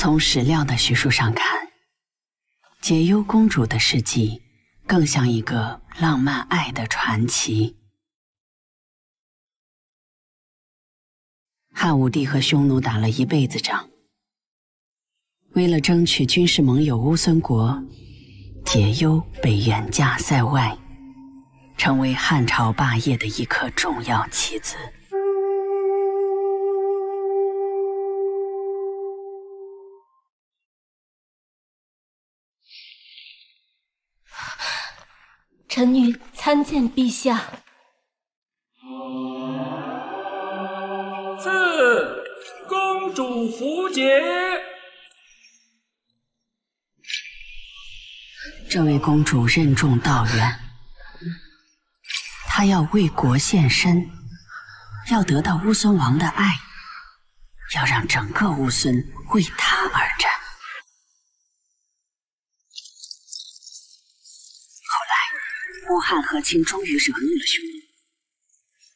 从史料的叙述上看，解忧公主的事迹更像一个浪漫爱的传奇。汉武帝和匈奴打了一辈子仗，为了争取军事盟友乌孙国，解忧被远嫁塞外，成为汉朝霸业的一颗重要棋子。臣女参见陛下。赐公主符节。这位公主任重道远，她要为国献身，要得到乌孙王的爱，要让整个乌孙为她而战。乌汉和亲终于惹怒了匈奴，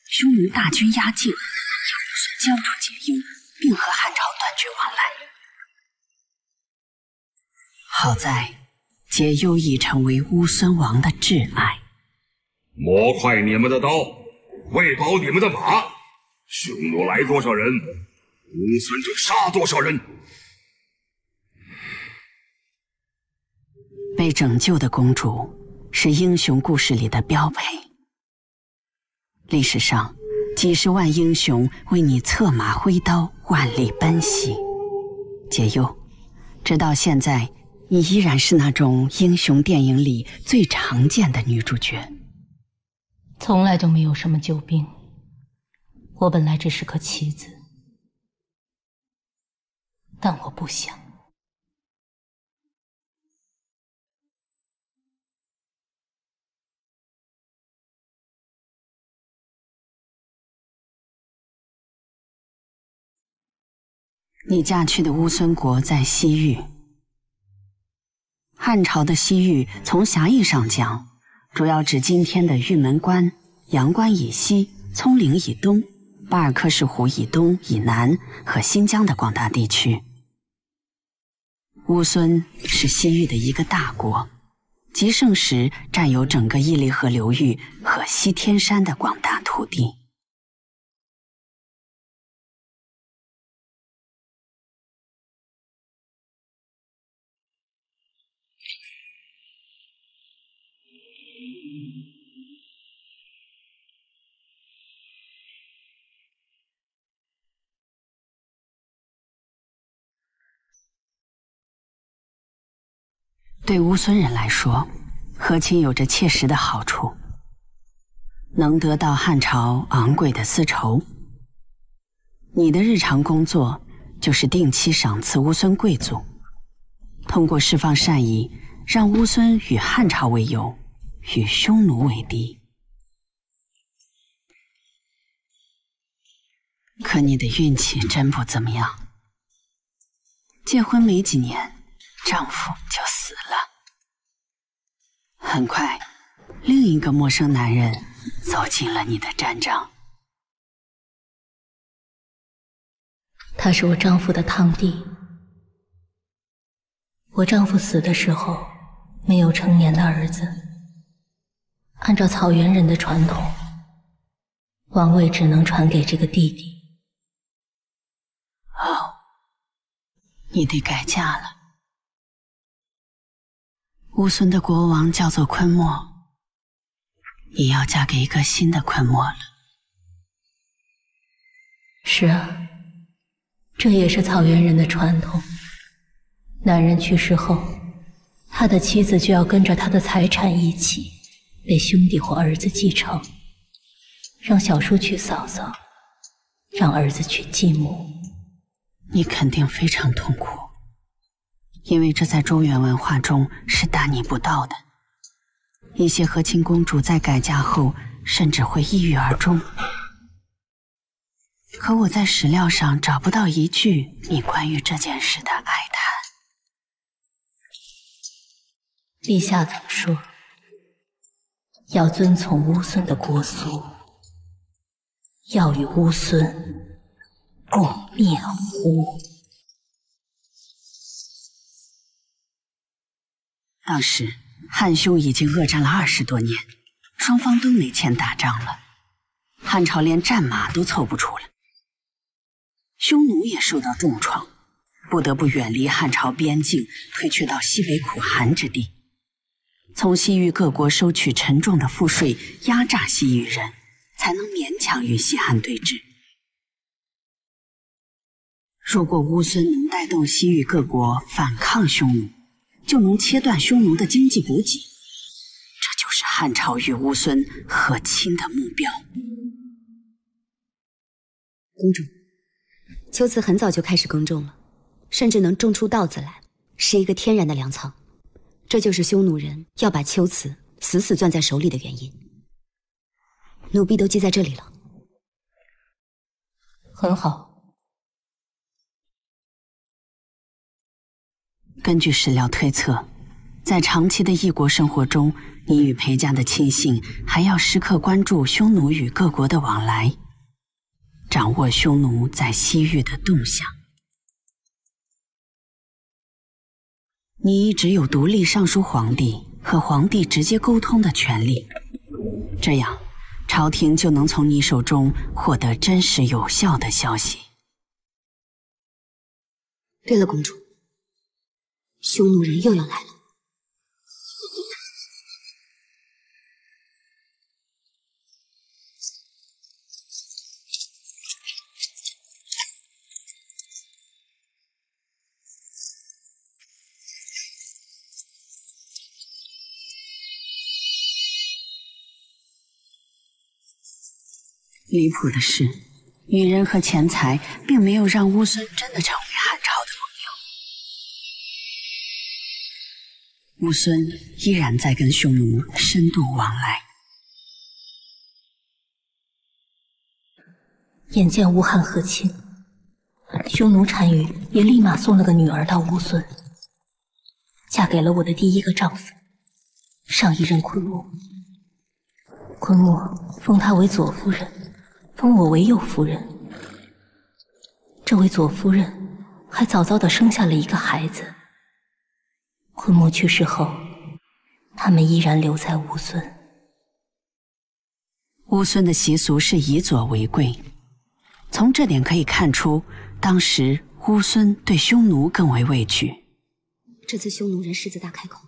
匈奴大军压境，要乌孙交出解忧，并和汉朝断绝往来。好在解忧已成为乌孙王的挚爱。磨快你们的刀，喂饱你们的马，匈奴来多少人，乌孙就杀多少人。被拯救的公主。是英雄故事里的标配。历史上，几十万英雄为你策马挥刀，万里奔袭。解忧，直到现在，你依然是那种英雄电影里最常见的女主角。从来就没有什么救兵，我本来只是颗棋子，但我不想。你嫁去的乌孙国在西域，汉朝的西域从狭义上讲，主要指今天的玉门关、阳关以西、葱岭以东、巴尔喀什湖以东、以南和新疆的广大地区。乌孙是西域的一个大国，极盛时占有整个伊犁河流域和西天山的广大土地。对乌孙人来说，和亲有着切实的好处，能得到汉朝昂贵的丝绸。你的日常工作就是定期赏赐乌孙贵族，通过释放善意，让乌孙与汉朝为友，与匈奴为敌。可你的运气真不怎么样，结婚没几年，丈夫就死了。很快，另一个陌生男人走进了你的战场。他是我丈夫的堂弟。我丈夫死的时候没有成年的儿子，按照草原人的传统，王位只能传给这个弟弟。哦，你得改嫁了。乌孙的国王叫做昆莫，你要嫁给一个新的昆莫了。是啊，这也是草原人的传统。男人去世后，他的妻子就要跟着他的财产一起被兄弟或儿子继承，让小叔娶嫂嫂，让儿子娶继母。你肯定非常痛苦。因为这在中原文化中是大逆不道的，一些和亲公主在改嫁后甚至会抑郁而终。可我在史料上找不到一句你关于这件事的哀叹。陛下怎么说，要遵从乌孙的国俗要与乌孙共灭吴当时汉匈已经恶战了二十多年双方都没钱打仗了汉朝连战马都凑不出了匈奴也受到重创不得不远离汉朝边境退却到西北苦寒之地。从西域各国收取沉重的赋税，压榨西域人，才能勉强与西汉对峙。如果乌孙能带动西域各国反抗匈奴，就能切断匈奴的经济补给，这就是汉朝与乌孙和亲的目标。公主，秋瓷很早就开始耕种了，甚至能种出稻子来，是一个天然的粮仓。这就是匈奴人要把秋瓷死死攥在手里的原因。奴婢都记在这里了。很好。根据史料推测，在长期的异国生活中，你与裴家的亲信还要时刻关注匈奴与各国的往来，掌握匈奴在西域的动向。你一直有独立上书皇帝和皇帝直接沟通的权利，这样朝廷就能从你手中获得真实有效的消息。对了，公主。匈奴人又要来了。离谱的是，女人和钱财并没有让乌孙真的成为汉朝的。乌孙依然在跟匈奴深度往来。眼见乌汉和亲，匈奴单于也立马送了个女儿到乌孙，嫁给了我的第一个丈夫上一任昆木。昆木封她为左夫人，封我为右夫人。这位左夫人还早早的生下了一个孩子。昆木去世后，他们依然留在乌孙。乌孙的习俗是以左为贵，从这点可以看出，当时乌孙对匈奴更为畏惧。这次匈奴人狮子大开口，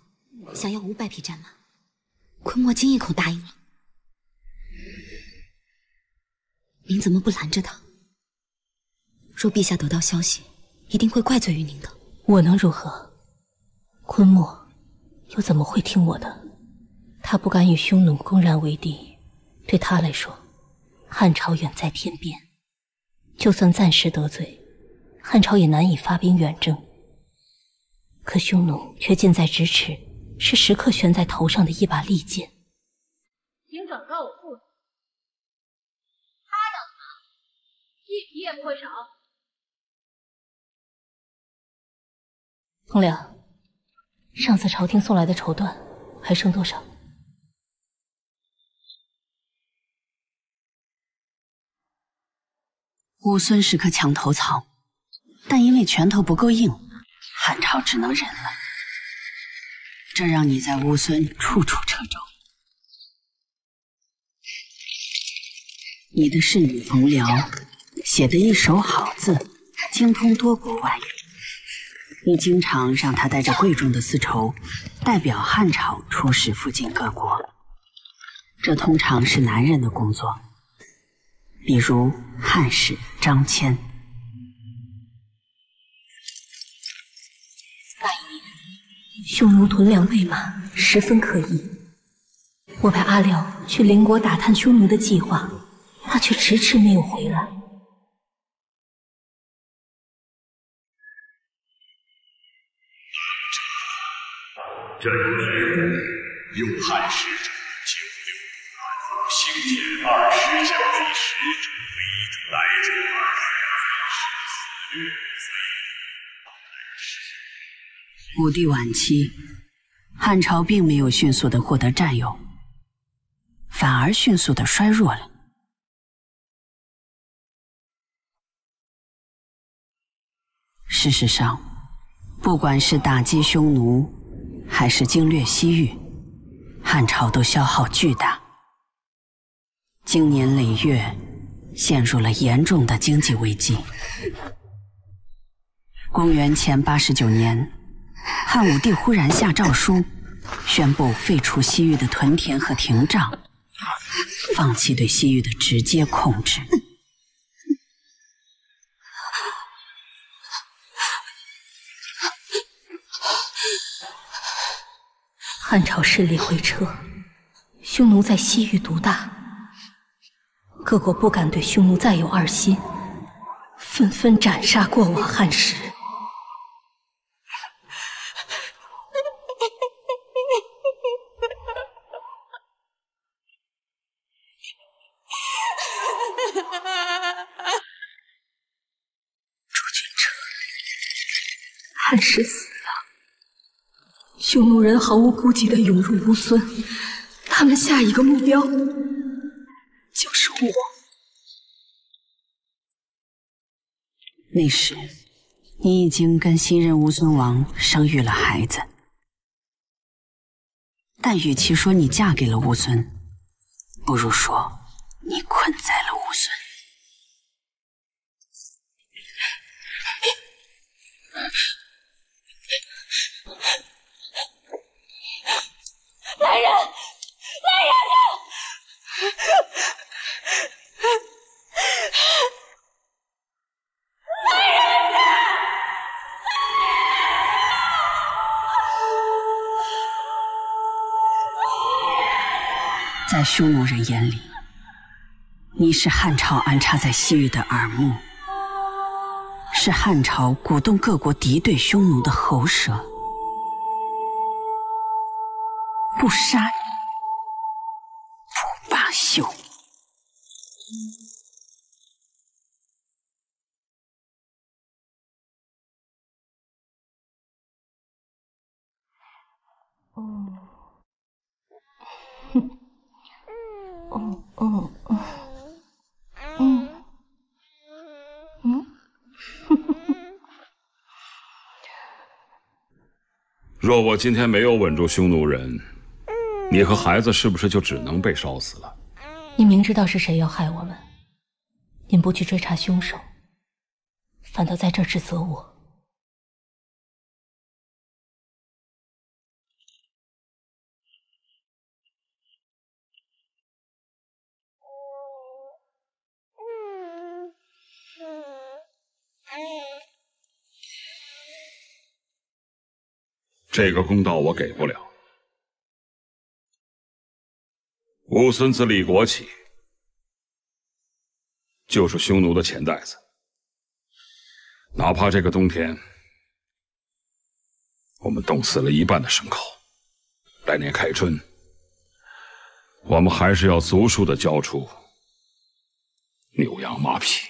想要五百匹战马，昆莫金一口答应了。您怎么不拦着他？若陛下得到消息，一定会怪罪于您的。我能如何？昆莫又怎么会听我的？他不敢与匈奴公然为敌，对他来说，汉朝远在天边，就算暂时得罪，汉朝也难以发兵远征。可匈奴却近在咫尺，是时刻悬在头上的一把利剑告我父亲，他等的一匹也不会少。风凉。上次朝廷送来的绸缎还剩多少？乌孙是棵墙头草，但因为拳头不够硬，汉朝只能忍了。这让你在乌孙处处掣肘。你的侍女冯辽写的一手好字，精通多国外语。你经常让他带着贵重的丝绸，代表汉朝出使附近各国。这通常是男人的工作，比如汉使张骞。那一年，匈奴屯粮喂马，十分可疑。我派阿廖去邻国打探匈奴的计划，他却迟迟没有回来。朕决用汉使者九六南兴建二十将为使者为来主二十月武帝晚期，汉朝并没有迅速的获得占有，反而迅速的衰弱了。事实上，不管是打击匈奴，还是经略西域，汉朝都消耗巨大，经年累月，陷入了严重的经济危机。公元前八十九年，汉武帝忽然下诏书，宣布废除西域的屯田和亭障，放弃对西域的直接控制。汉朝势力回撤，匈奴在西域独大，各国不敢对匈奴再有二心，纷纷斩杀过往汉室。朱君彻，汉室死。匈奴人毫无顾忌的涌入乌孙，他们下一个目标就是我。那时，你已经跟新任乌孙王生育了孩子，但与其说你嫁给了乌孙，不如说你困在了乌孙。来人！来人！来人呐！在匈奴人眼里，你是汉朝安插在西域的耳目，是汉朝鼓动各国敌对匈奴的喉舌。不杀不罢休。哦，哼，哦哦哦，嗯，嗯，若我今天没有稳住匈奴人，你和孩子是不是就只能被烧死了？你明知道是谁要害我们，您不去追查凶手，反倒在这儿指责我。这个公道我给不了。乌孙自立国起，就是匈奴的钱袋子。哪怕这个冬天，我们冻死了一半的牲口，来年开春，我们还是要足数的交出牛羊马匹。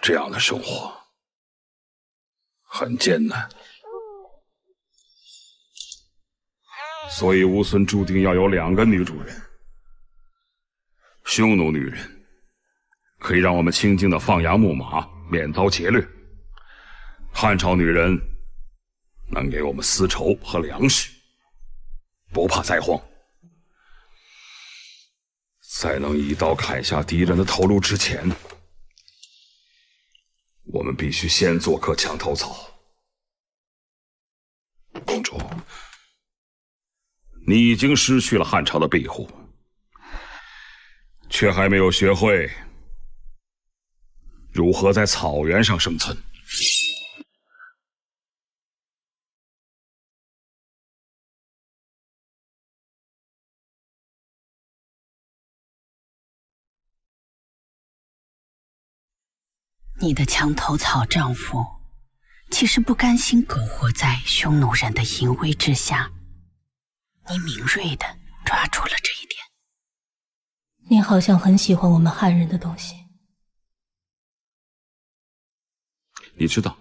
这样的生活很艰难。所以乌孙注定要有两个女主人。匈奴女人可以让我们清静的放羊牧马，免遭劫掠；汉朝女人能给我们丝绸和粮食，不怕灾荒。在能一刀砍下敌人的头颅之前，我们必须先做棵墙头草。公主。你已经失去了汉朝的庇护，却还没有学会如何在草原上生存。你的墙头草丈夫，其实不甘心苟活在匈奴人的淫威之下。你敏锐的抓住了这一点。你好像很喜欢我们汉人的东西。你知道，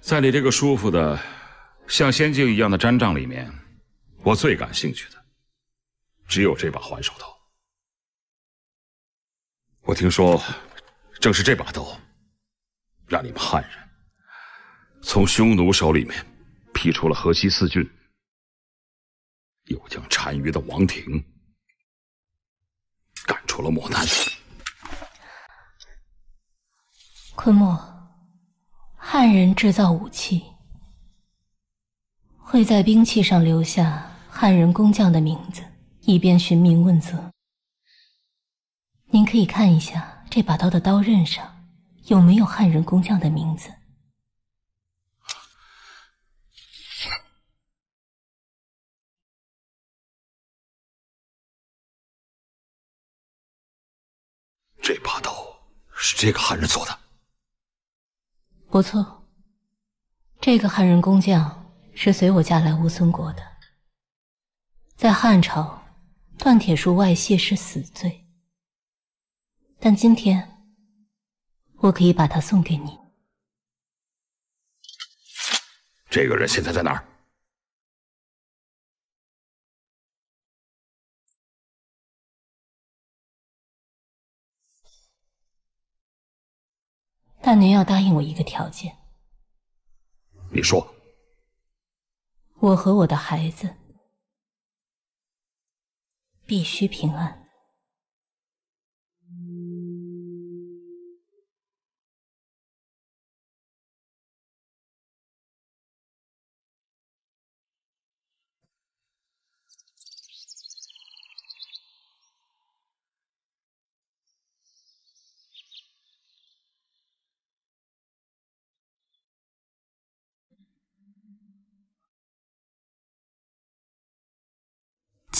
在你这个舒服的、像仙境一样的毡帐里面，我最感兴趣的只有这把环手刀。我听说，正是这把刀，让你们汉人从匈奴手里面劈出了河西四郡，又将单于的王庭赶出了漠南。昆莫，汉人制造武器，会在兵器上留下汉人工匠的名字，以便寻名问责。您可以看一下这把刀的刀刃上有没有汉人工匠的名字。这把刀是这个汉人做的。不错，这个汉人工匠是随我家来乌孙国的。在汉朝，断铁术外泄是死罪，但今天我可以把它送给你。这个人现在在哪儿？但您要答应我一个条件。你说。我和我的孩子必须平安。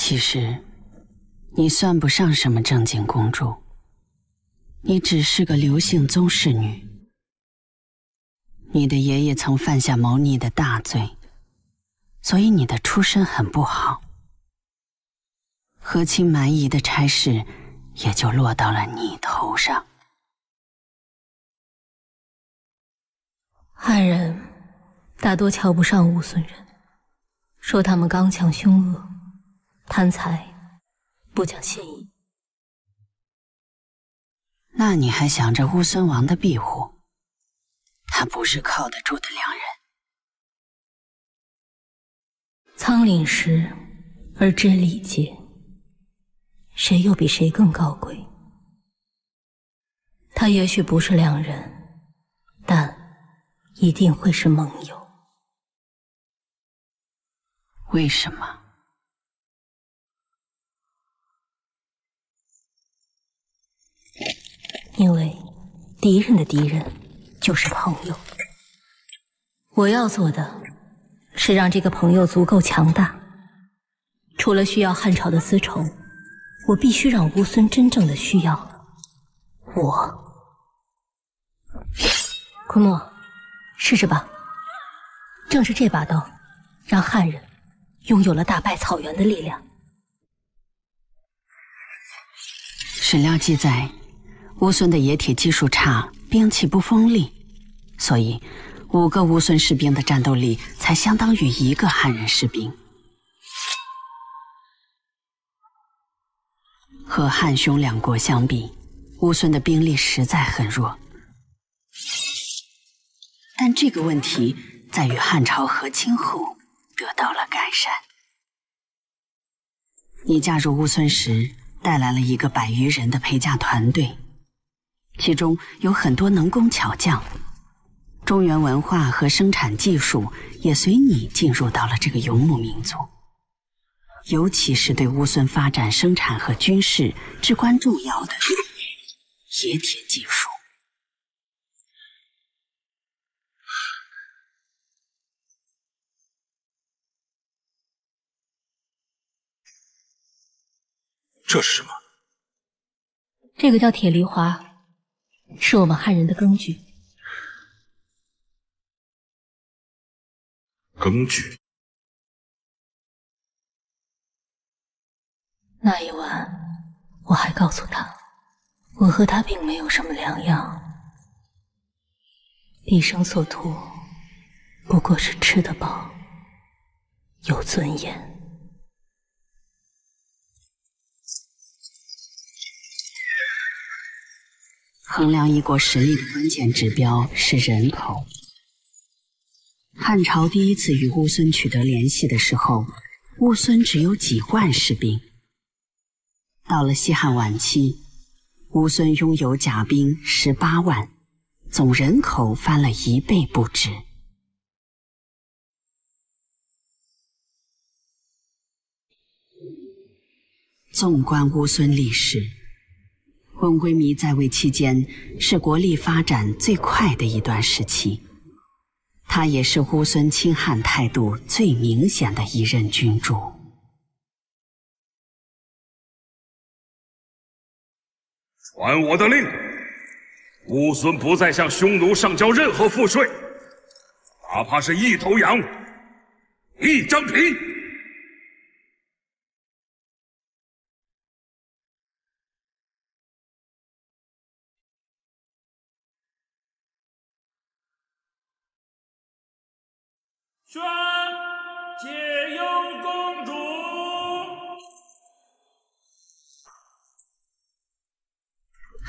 其实，你算不上什么正经公主，你只是个刘姓宗室女。你的爷爷曾犯下谋逆的大罪，所以你的出身很不好。和亲蛮夷的差事也就落到了你头上。汉人大多瞧不上乌孙人，说他们刚强凶恶。贪财，不讲信义。那你还想着乌孙王的庇护？他不是靠得住的良人。仓廪实而知礼节，谁又比谁更高贵？他也许不是良人，但一定会是盟友。为什么？因为敌人的敌人就是朋友。我要做的是让这个朋友足够强大。除了需要汉朝的丝绸，我必须让乌孙真正的需要我。昆莫，试试吧。正是这把刀，让汉人拥有了大败草原的力量。史料记载。乌孙的冶铁技术差，兵器不锋利，所以五个乌孙士兵的战斗力才相当于一个汉人士兵。和汉匈两国相比，乌孙的兵力实在很弱。但这个问题在与汉朝和亲后得到了改善。你加入乌孙时，带来了一个百余人的陪嫁团队。其中有很多能工巧匠，中原文化和生产技术也随你进入到了这个游牧民族，尤其是对乌孙发展生产和军事至关重要的冶铁技术。这是什么？这个叫铁梨花。是我们汉人的耕具。耕具。那一晚，我还告诉他，我和他并没有什么两样，一生所图不过是吃得饱，有尊严。衡量一国实力的关键指标是人口。汉朝第一次与乌孙取得联系的时候，乌孙只有几万士兵。到了西汉晚期，乌孙拥有甲兵十八万，总人口翻了一倍不止。纵观乌孙历史，温归弥在位期间是国力发展最快的一段时期。他也是乌孙亲汉态度最明显的一任君主。传我的令，乌孙不再向匈奴上交任何赋税，哪怕是一头羊、一张皮。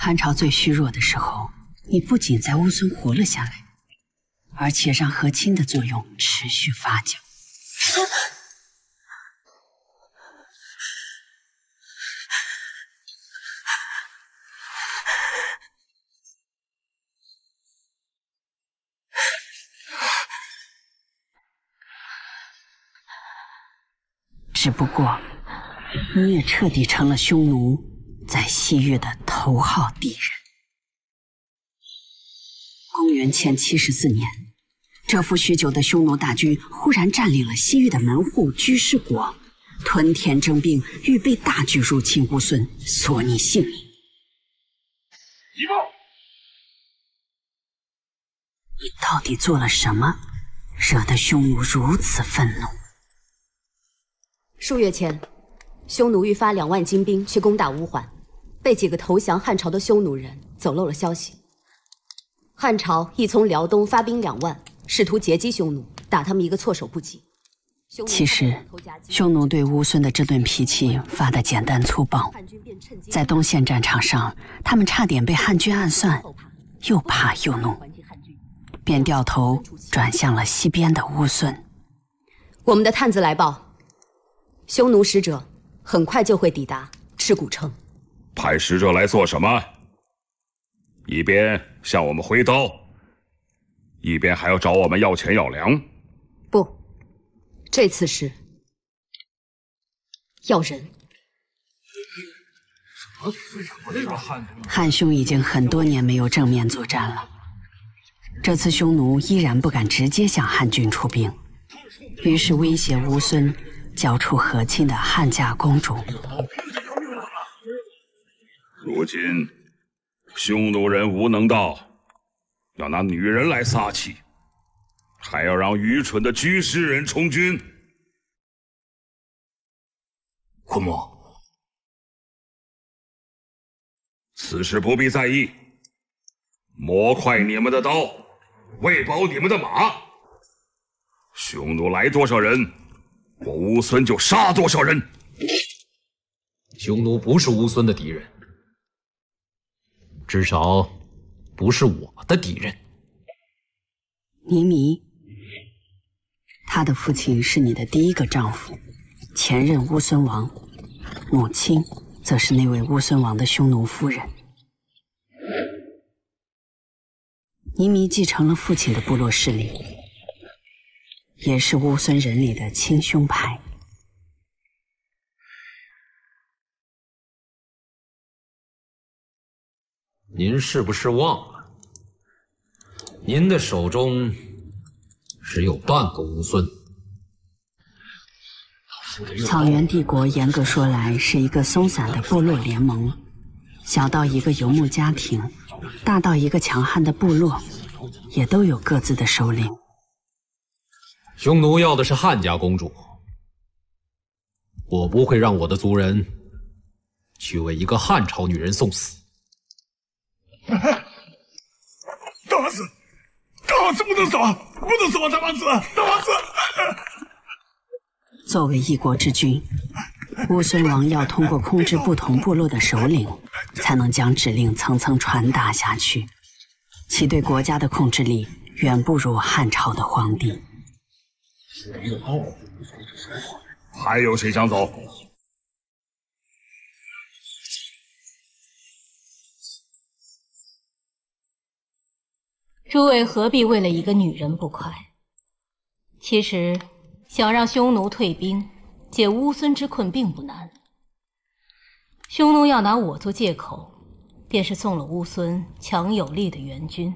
汉朝最虚弱的时候，你不仅在乌孙活了下来，而且让和亲的作用持续发酵。只不过，你也彻底成了匈奴在西域的头号敌人。公元前七十四年，蛰伏许久的匈奴大军忽然占领了西域的门户居士国，屯田征兵，预备大举入侵乌孙，索你性命。急报！你到底做了什么，惹得匈奴如此愤怒？数月前，匈奴欲发两万精兵去攻打乌桓，被几个投降汉朝的匈奴人走漏了消息。汉朝亦从辽东发兵两万，试图截击匈奴，打他们一个措手不及。其实，匈奴对乌孙的这顿脾气发的简单粗暴，在东线战场上，他们差点被汉军暗算，又怕又怒，便掉头转向了西边的乌孙。我们的探子来报。匈奴使者很快就会抵达赤谷城。派使者来做什么？一边向我们挥刀，一边还要找我们要钱要粮。不，这次是要人。汉匈已经很多年没有正面作战了，这次匈奴依然不敢直接向汉军出兵，于是威胁乌孙。交出和亲的汉家公主。如今，匈奴人无能到要拿女人来撒气，还要让愚蠢的居士人充军。昆木，此事不必在意。磨快你们的刀，喂饱你们的马。匈奴来多少人？我乌孙就杀多少人。匈奴不是乌孙的敌人，至少不是我的敌人。倪弥，他的父亲是你的第一个丈夫，前任乌孙王，母亲则是那位乌孙王的匈奴夫人。倪弥继承了父亲的部落势力。也是乌孙人里的亲兄派。您是不是忘了？您的手中只有半个乌孙。草原帝国严格说来是一个松散的部落联盟，小到一个游牧家庭，大到一个强悍的部落，也都有各自的首领。匈奴要的是汉家公主，我不会让我的族人去为一个汉朝女人送死。大王子，大王子不能死，不能走啊！大王子，大王子。作为一国之君，乌孙王要通过控制不同部落的首领，才能将指令层层传达下去。其对国家的控制力远不如汉朝的皇帝。还有谁想走？诸位何必为了一个女人不快？其实，想让匈奴退兵，解乌孙之困并不难。匈奴要拿我做借口，便是送了乌孙强有力的援军。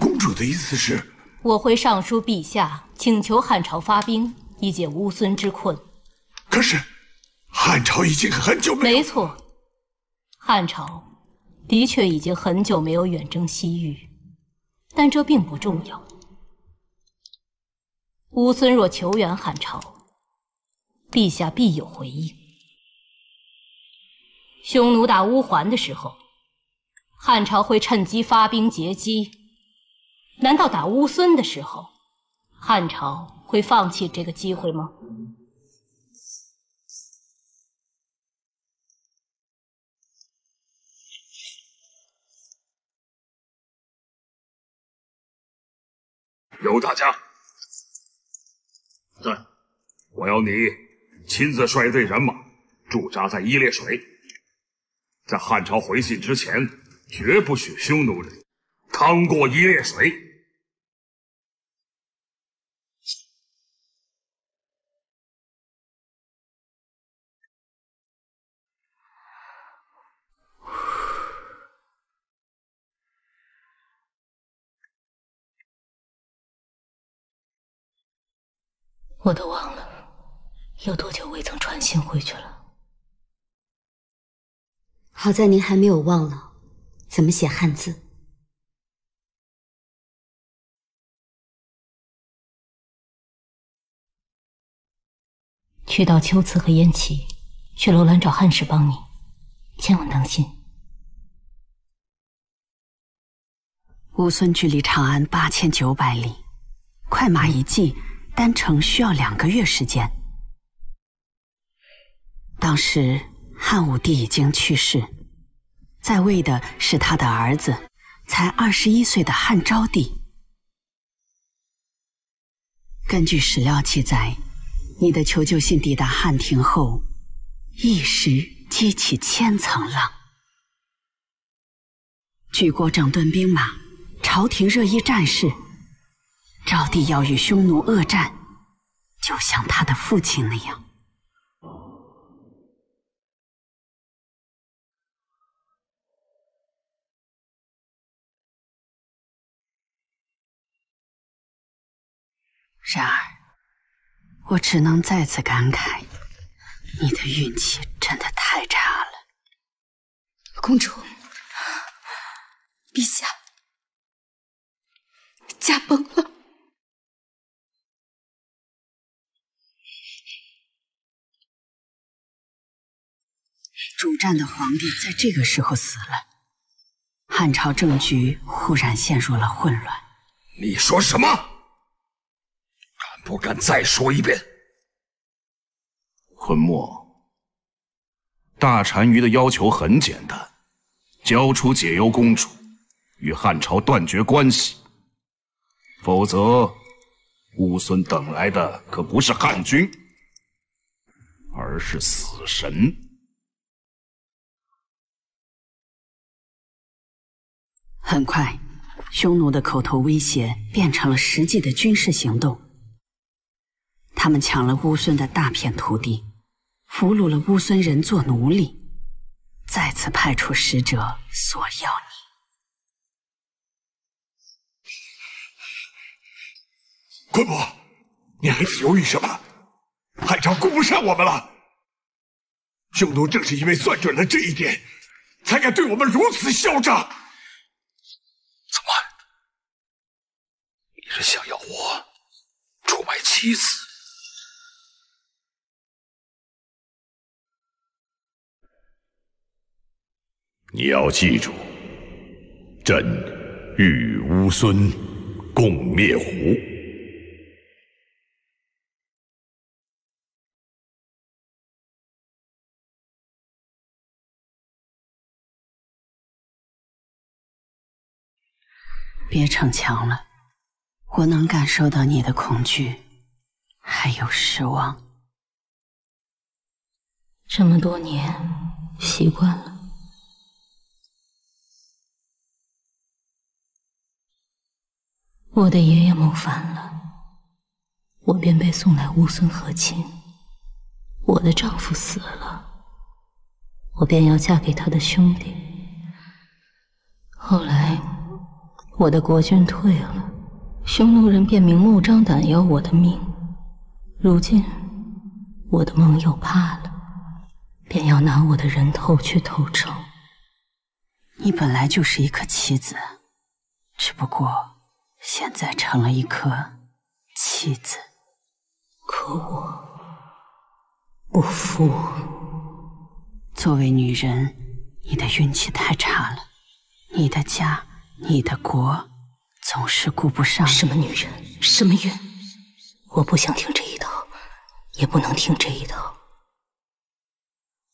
公主的意思是？我会上书陛下，请求汉朝发兵，以解乌孙之困。可是，汉朝已经很久没……没错，汉朝。的确已经很久没有远征西域，但这并不重要。乌孙若求援汉朝，陛下必有回应。匈奴打乌桓的时候，汉朝会趁机发兵截击；难道打乌孙的时候，汉朝会放弃这个机会吗？有大家，在，我要你亲自率队人马驻扎在伊列水，在汉朝回信之前，绝不许匈奴人趟过伊列水。我都忘了，有多久未曾传信回去了。好在您还没有忘了怎么写汉字。去到秋瓷和燕齐，去楼兰找汉使帮你，千万当心。乌孙距离长安八千九百里，快马一骑。单程需要两个月时间。当时汉武帝已经去世，在位的是他的儿子，才二十一岁的汉昭帝。根据史料记载，你的求救信抵达汉庭后，一时激起千层浪，举国整顿兵马，朝廷热议战事。昭帝要与匈奴恶战，就像他的父亲那样。然而，我只能再次感慨，你的运气真的太差了。公主，陛下，驾崩了。主战的皇帝在这个时候死了，汉朝政局忽然陷入了混乱。你说什么？敢不敢再说一遍？昆墨，大单于的要求很简单，交出解忧公主，与汉朝断绝关系。否则，乌孙等来的可不是汉军，而是死神。很快，匈奴的口头威胁变成了实际的军事行动。他们抢了乌孙的大片土地，俘虏了乌孙人做奴隶，再次派出使者索要你。昆伯，你还在犹豫什么？汉朝顾不上我们了。匈奴正是因为算准了这一点，才敢对我们如此嚣张。是想要我出卖妻子。你要记住朕与乌孙共灭胡别逞强了。我能感受到你的恐惧，还有失望。这么多年，习惯了。我的爷爷谋反了，我便被送来乌孙和亲。我的丈夫死了，我便要嫁给他的兄弟。后来，我的国君退了，匈奴人便明目张胆要我的命。如今，我的盟友怕了，便要拿我的人头去投诚。你本来就是一颗棋子，只不过现在成了一颗弃子。可我不服。作为女人，你的运气太差了。你的家，你的国，总是顾不上。什么女人，什么运？我不想听这一套，也不能听这一套。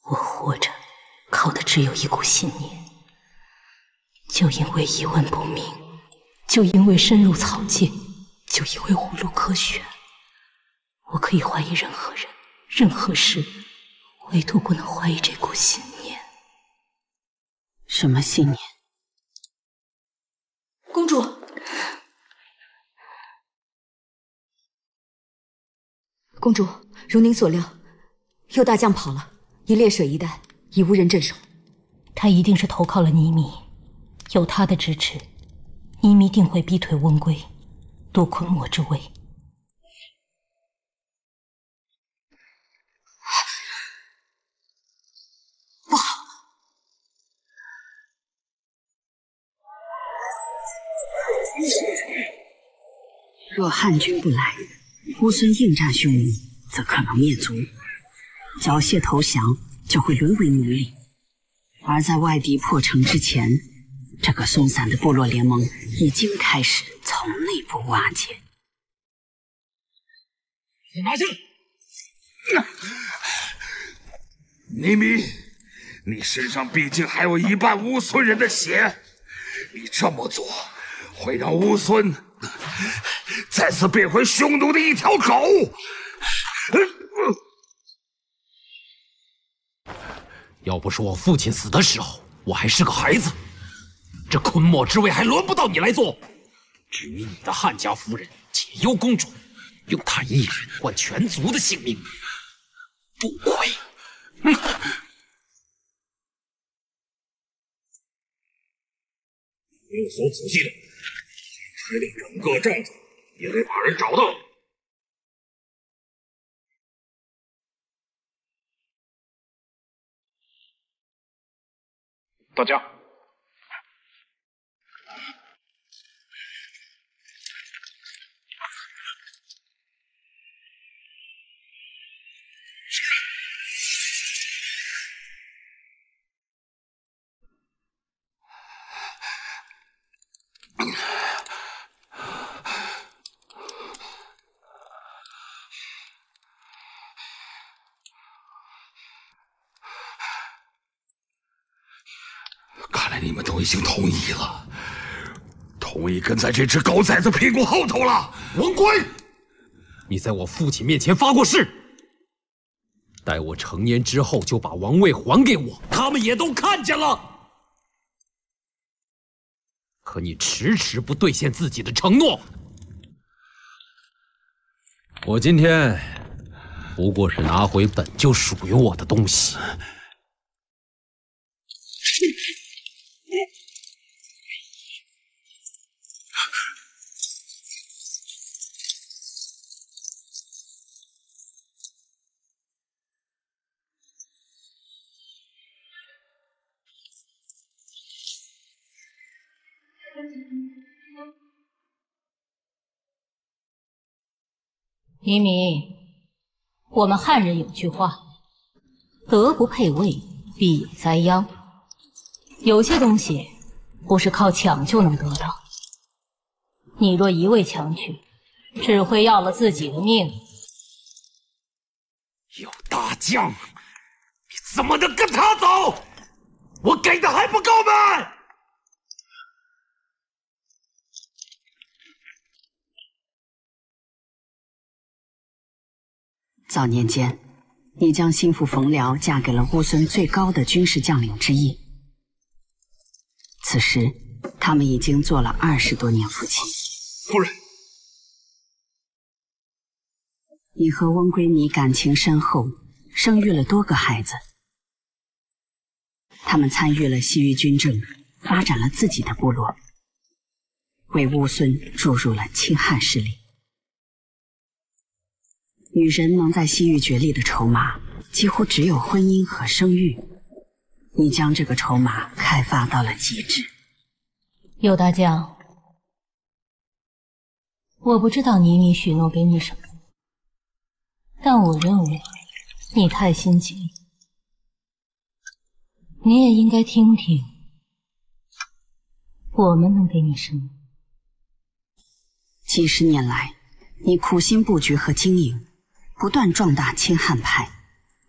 我活着，靠的只有一股信念。就因为一问不明，就因为深入草芥，就因为无路可选，我可以怀疑任何人、任何事，唯独不能怀疑这股信念。什么信念？公主，公主，如您所料，右大将跑了，一烈水一带已无人镇守。他一定是投靠了倪米，有他的支持，倪米定会逼退温归，夺昆墨之位。不好！若汉军不来，乌孙应战匈奴，则可能灭族；缴械投降，就会沦为奴隶。而在外敌破城之前，这个松散的部落联盟已经开始从内部瓦解。拿下！倪米，你身上毕竟还有一半乌孙人的血，你这么做会让乌孙再次变回匈奴的一条狗。要不是我父亲死的时候我还是个孩子，这昆莫之位还轮不到你来做。至于你的汉家夫人解忧公主，用她一人换全族的性命，不亏。有所仔细的，拆掉整个帐子，也得把人找到。大家，已经同意了，同意跟在这只狗崽子屁股后头了。王贵，你在我父亲面前发过誓，待我成年之后就把王位还给我，他们也都看见了。可你迟迟不兑现自己的承诺。我今天不过是拿回本就属于我的东西。黎明，我们汉人有句话：“德不配位，必有灾殃。”有些东西不是靠抢就能得到。你若一味强取，只会要了自己的命。有大将，你怎么能跟他走？我给的还不够吗？早年间，你将心腹冯辽嫁给了乌孙最高的军事将领之一。此时，他们已经做了二十多年夫妻。夫人，你和翁归妮感情深厚，生育了多个孩子。他们参与了西域军政，发展了自己的部落，为乌孙注入了亲汉势力。女人能在西域角力的筹码，几乎只有婚姻和生育。你将这个筹码开发到了极致。右大将，我不知道倪妮许诺给你什么，但我认为你太心急。你也应该听听，我们能给你什么？几十年来，你苦心布局和经营，不断壮大亲汉派，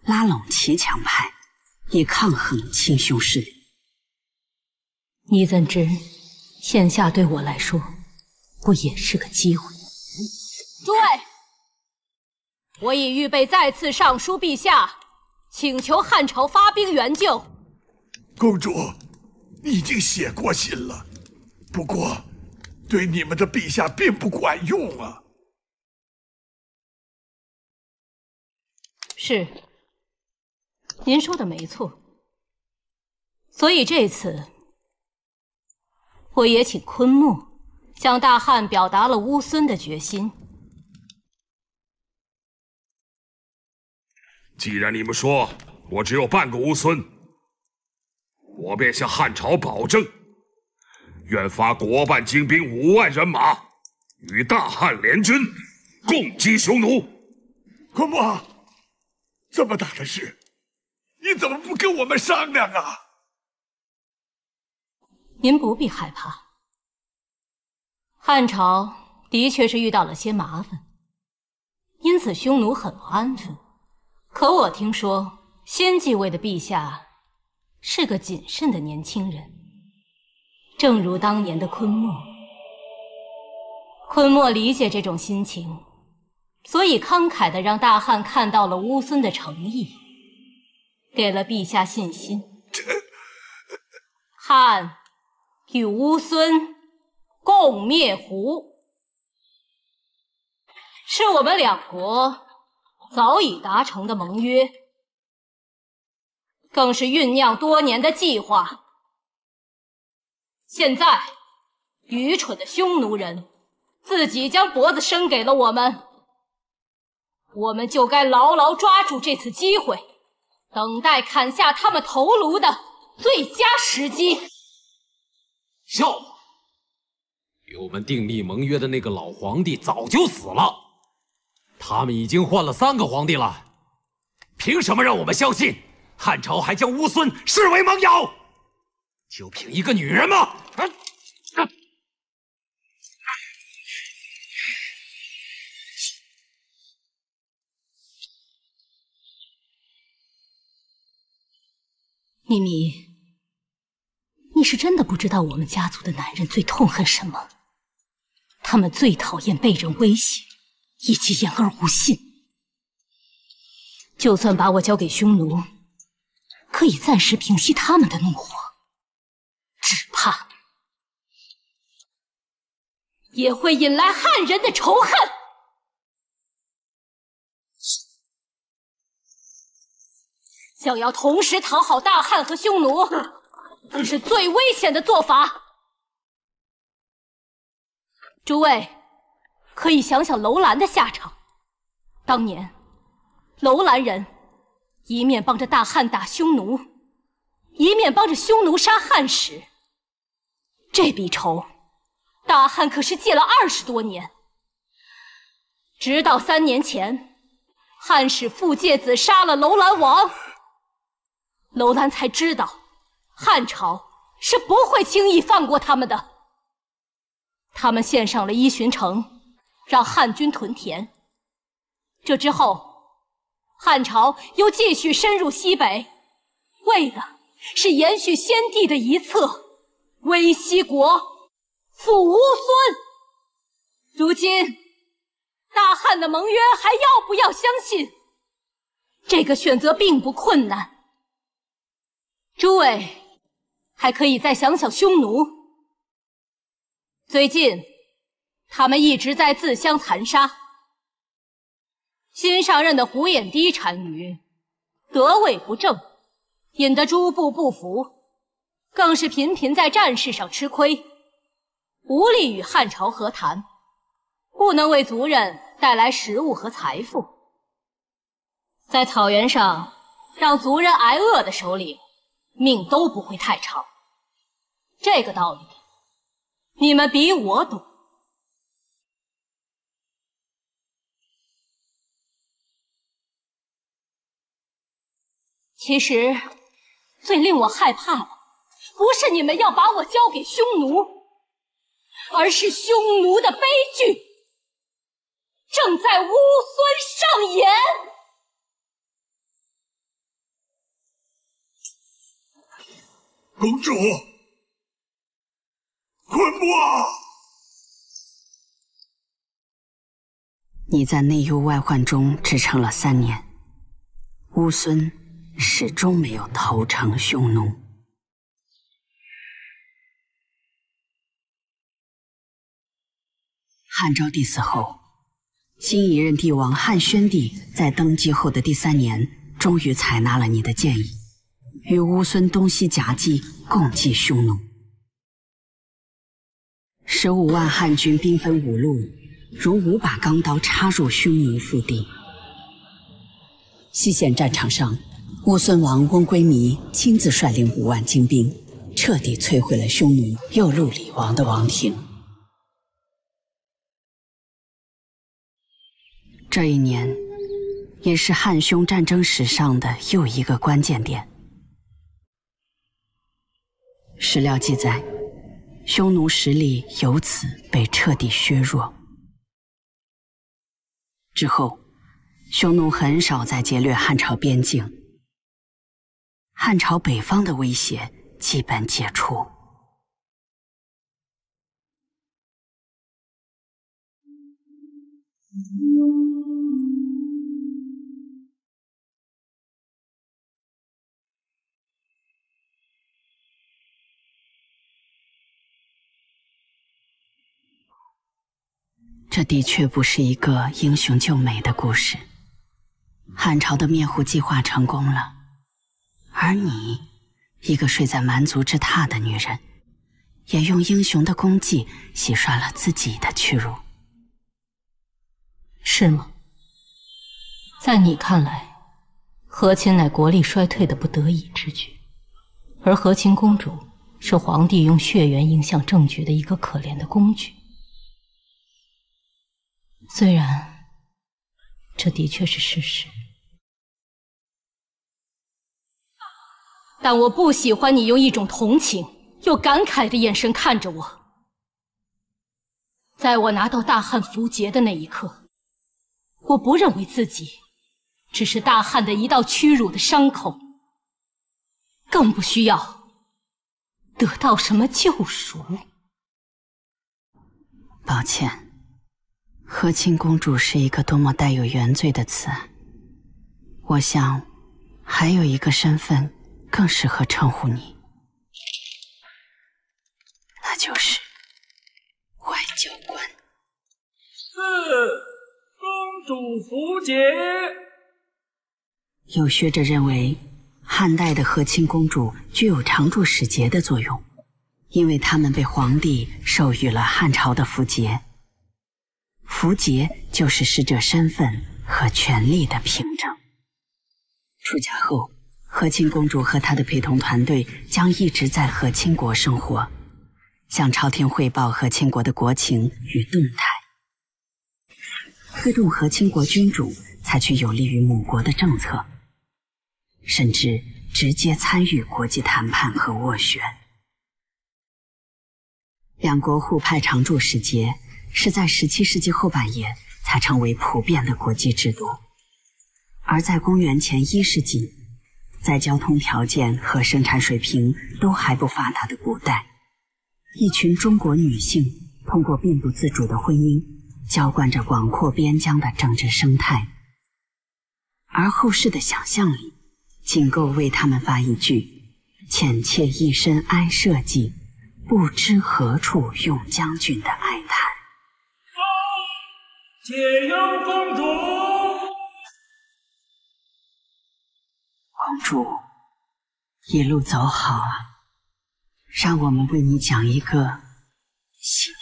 拉拢骑强派，以抗衡亲兄势力。你怎知，现下对我来说，不也是个机会？诸位，我已预备再次上书陛下，请求汉朝发兵援救。公主，已经写过信了，不过对你们的陛下并不管用啊。是，您说的没错。所以这次，我也请昆木向大汉表达了乌孙的决心。既然你们说我只有半个乌孙。我便向汉朝保证，愿发国办精兵五万人马，与大汉联军，共击匈奴。昆莫，这么大的事，你怎么不跟我们商量啊？您不必害怕，汉朝的确是遇到了些麻烦，因此匈奴很不安分。可我听说，新继位的陛下。是个谨慎的年轻人，正如当年的昆莫。昆莫理解这种心情，所以慷慨的让大汉看到了乌孙的诚意，给了陛下信心。汉与乌孙共灭胡，是我们两国早已达成的盟约。更是酝酿多年的计划。现在，愚蠢的匈奴人自己将脖子伸给了我们，我们就该牢牢抓住这次机会，等待砍下他们头颅的最佳时机。笑话！与我们订立盟约的那个老皇帝早就死了，他们已经换了三个皇帝了，凭什么让我们相信？汉朝还将乌孙视为盟友，就凭一个女人吗？咪咪，你是真的不知道我们家族的男人最痛恨什么？他们最讨厌被人威胁，以及言而无信。就算把我交给匈奴。可以暂时平息他们的怒火，只怕也会引来汉人的仇恨。想要同时讨好大汉和匈奴，这是最危险的做法。诸位可以想想楼兰的下场。当年，楼兰人。一面帮着大汉打匈奴，一面帮着匈奴杀汉使。这笔仇，大汉可是借了二十多年。直到三年前，汉使傅介子杀了楼兰王，楼兰才知道汉朝是不会轻易放过他们的。他们献上了伊巡城，让汉军屯田。这之后。汉朝又继续深入西北，为的是延续先帝的遗策，威西国，复乌孙。如今，大汉的盟约还要不要相信？这个选择并不困难。诸位还可以再想想匈奴。最近，他们一直在自相残杀。新上任的胡眼低单于得位不正，引得诸部不服，更是频频在战事上吃亏，无力与汉朝和谈，不能为族人带来食物和财富。在草原上让族人挨饿的首领，命都不会太长。这个道理，你们比我懂。其实，最令我害怕的，不是你们要把我交给匈奴，而是匈奴的悲剧正在乌孙上演。公主，昆莫，你在内忧外患中支撑了三年，乌孙。始终没有投诚匈奴。汉昭帝死后，新一任帝王汉宣帝在登基后的第三年，终于采纳了你的建议，与乌孙东西夹击，共击匈奴。十五万汉军兵分五路，如五把钢刀插入匈奴腹地。西线战场上。乌孙王翁归靡亲自率领五万精兵，彻底摧毁了匈奴右路李王的王庭。这一年，也是汉匈战争史上的又一个关键点。史料记载，匈奴实力由此被彻底削弱。之后，匈奴很少再劫掠汉朝边境。汉朝北方的威胁基本解除。这的确不是一个英雄救美的故事。汉朝的灭胡计划成功了。而你，一个睡在蛮族之榻的女人，也用英雄的功绩洗刷了自己的屈辱，是吗？在你看来，和亲乃国力衰退的不得已之举，而和亲公主是皇帝用血缘影响政局的一个可怜的工具。虽然，这的确是事实。但我不喜欢你用一种同情又感慨的眼神看着我。在我拿到大汉符节的那一刻，我不认为自己只是大汉的一道屈辱的伤口，更不需要得到什么救赎。抱歉，和亲公主是一个多么带有原罪的词。我想，还有一个身份。更适合称呼你，那就是外交官。四公主符节。有学者认为，汉代的和亲公主具有常驻使节的作用，因为她们被皇帝授予了汉朝的符节。符节就是使者身份和权力的凭证。出家后。和亲公主和她的陪同团队将一直在和亲国生活，向朝廷汇报和亲国的国情与动态，推动和亲国君主采取有利于母国的政策，甚至直接参与国际谈判和斡旋。两国互派常驻使节是在17世纪后半叶才成为普遍的国际制度，而在公元前一世纪。在交通条件和生产水平都还不发达的古代，一群中国女性通过并不自主的婚姻，浇灌着广阔边疆的政治生态。而后世的想象力，仅够为他们发一句“浅妾一身安社稷，不知何处用将军”的哀叹。解忧公主，公主，一路走好啊！让我们为你讲一个新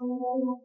Oh.